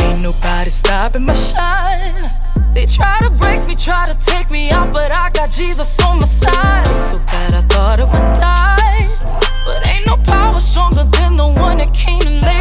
Ain't nobody stopping my shine. They try to break me, try to take me out, but I got Jesus on my side. So bad I thought I would die, but ain't no power stronger than the one that came and laid.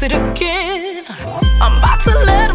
lose it again. I'm about to let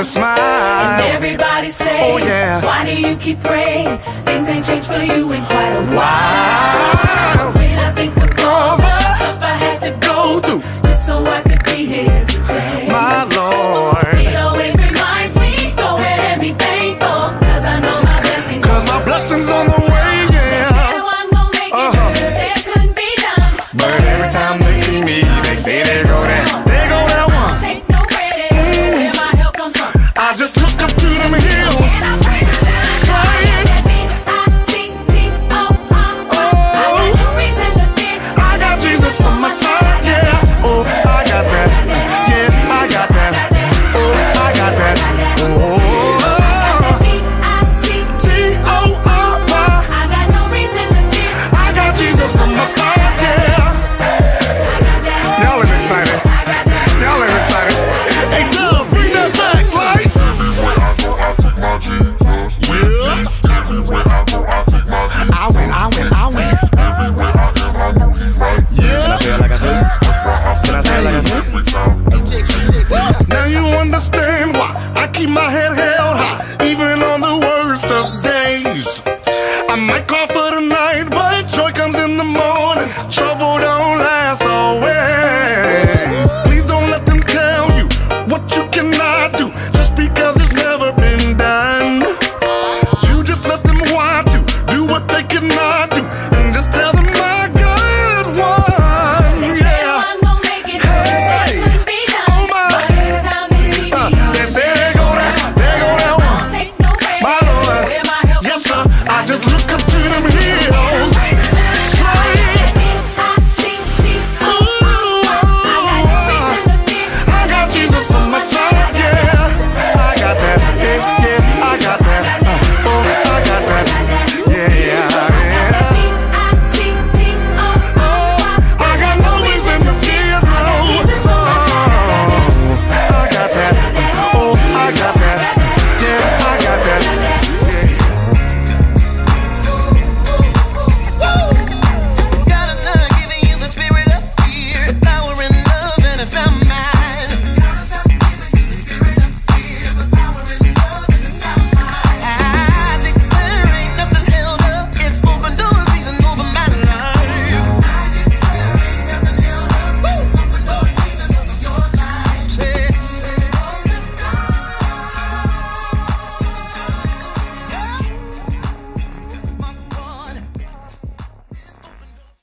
to smile. And everybody say, Oh yeah. Why do you keep praying? Things ain't changed for you in quite a while. Wow. Might call for the night.